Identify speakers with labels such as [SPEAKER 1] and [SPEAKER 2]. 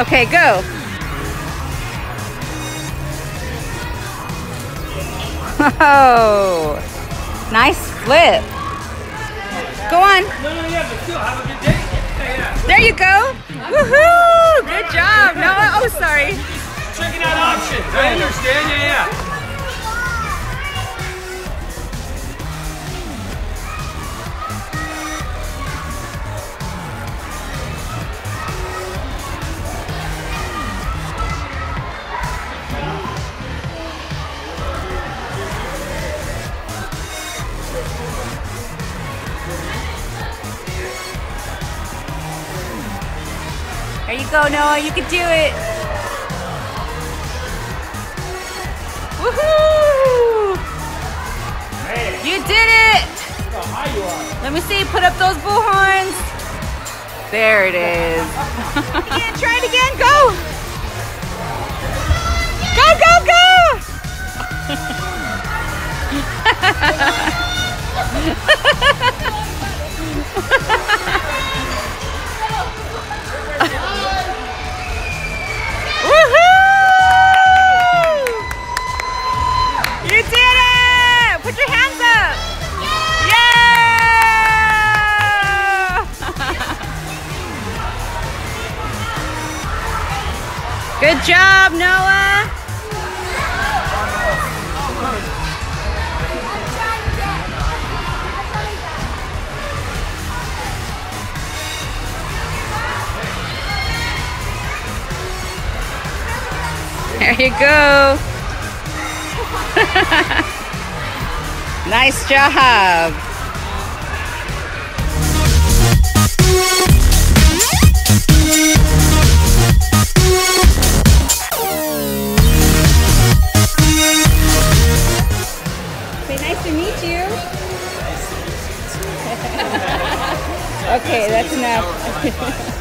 [SPEAKER 1] Okay, go. Oh, nice flip. Go on. There you go. Woohoo! Good job, Noah. Oh, sorry.
[SPEAKER 2] Checking out options. I understand. Yeah, yeah.
[SPEAKER 1] There you go, Noah. You can do it. Woohoo! You did it! Let me see. Put up those bull horns. There it is. again, try it again. Go! Go! Go, Good job, Noah! There you go. nice job. Okay, that's enough.